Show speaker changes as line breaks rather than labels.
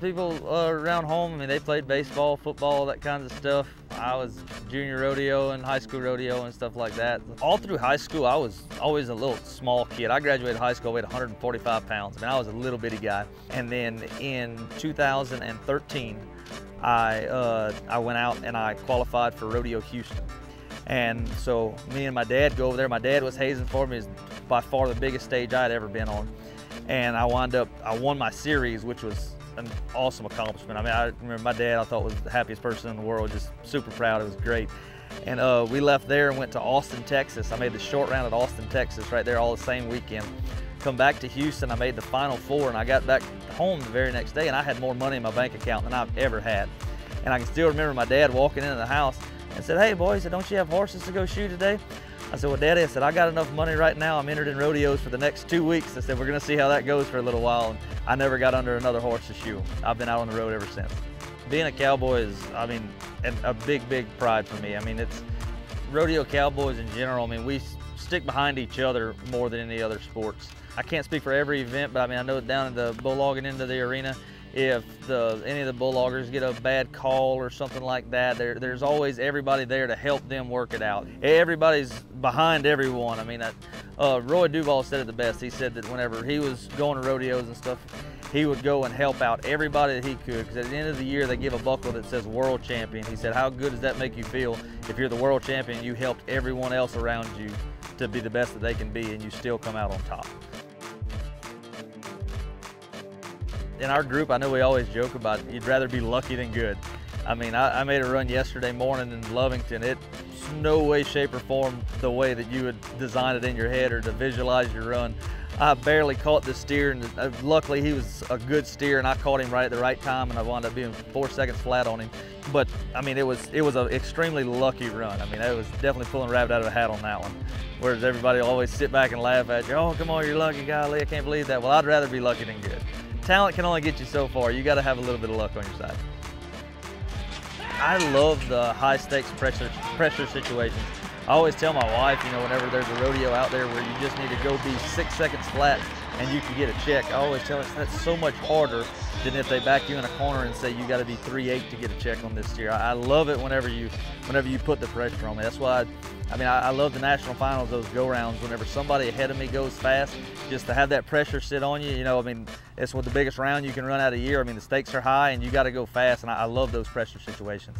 people uh, around home, I mean, they played baseball, football, that kinds of stuff. I was junior rodeo and high school rodeo and stuff like that. All through high school, I was always a little small kid. I graduated high school, weighed 145 pounds. I mean, I was a little bitty guy. And then in 2013, I, uh, I went out and I qualified for Rodeo Houston. And so me and my dad go over there. My dad was hazing for me. It's by far the biggest stage I'd ever been on. And I wound up, I won my series, which was an awesome accomplishment. I mean, I remember my dad, I thought was the happiest person in the world, just super proud. It was great. And uh, we left there and went to Austin, Texas. I made the short round at Austin, Texas, right there all the same weekend. Come back to Houston, I made the final four, and I got back home the very next day, and I had more money in my bank account than I've ever had. And I can still remember my dad walking into the house and said, hey boys, don't you have horses to go shoe today? I said, well, Daddy, I said, I got enough money right now. I'm entered in rodeos for the next two weeks. I said, we're going to see how that goes for a little while. And I never got under another horse to shoe. I've been out on the road ever since. Being a cowboy is, I mean, a big, big pride for me. I mean, it's rodeo cowboys in general. I mean, we stick behind each other more than any other sports. I can't speak for every event, but I mean, I know down in the bulldogging into the arena, if the, any of the bulldoggers get a bad call or something like that, there, there's always everybody there to help them work it out. Everybody's behind everyone. I mean, that, uh, Roy Duvall said it the best. He said that whenever he was going to rodeos and stuff, he would go and help out everybody that he could because at the end of the year they give a buckle that says world champion. He said, how good does that make you feel if you're the world champion, you helped everyone else around you to be the best that they can be and you still come out on top. In our group, I know we always joke about you'd rather be lucky than good. I mean, I, I, made a run yesterday morning in Lovington. It's no way, shape, or form the way that you would design it in your head or to visualize your run. I barely caught the steer, and uh, luckily he was a good steer, and I caught him right at the right time, and I wound up being four seconds flat on him. But I mean, it was it was an extremely lucky run. I mean, I was definitely pulling rabbit out of a hat on that one. Whereas everybody always sit back and laugh at you. Oh, come on, you're lucky, golly, I can't believe that. Well, I'd rather be lucky than good talent can only get you so far. You got to have a little bit of luck on your side. I love the high stakes pressure pressure situations. I always tell my wife, you know, whenever there's a rodeo out there where you just need to go be six seconds flat and you can get a check, I always tell us that's so much harder than if they back you in a corner and say you got to be 3-8 to get a check on this steer. I, love it whenever you whenever you put the pressure on me. That's why I, I mean I, I love the national finals, those go rounds. Whenever somebody ahead of me goes fast, just to have that pressure sit on you, you know, I mean it's what the biggest round you can run out of year. I mean the stakes are high and you got to go fast, and I, I love those pressure situations.